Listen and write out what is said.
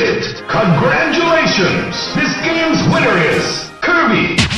it! Congratulations! This game's winner is Kirby!